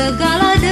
segala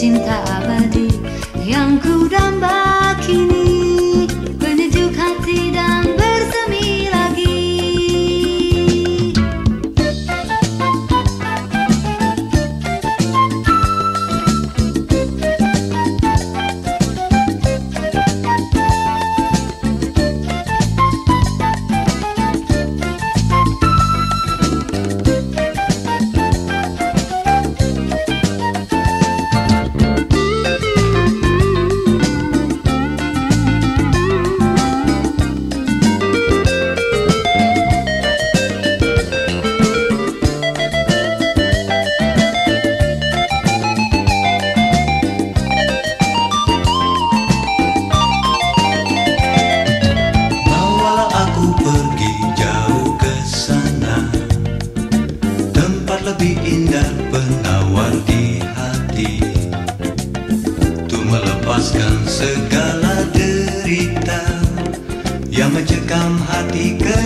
心态 Tempat lebih indah penawar di hati. Untuk melepaskan segala derita Yang mencekam hati ke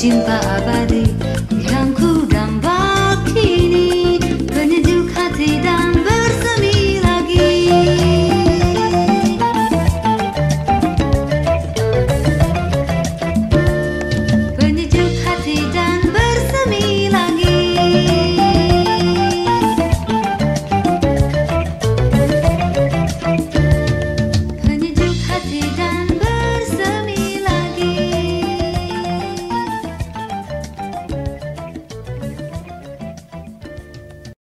cinta abadi.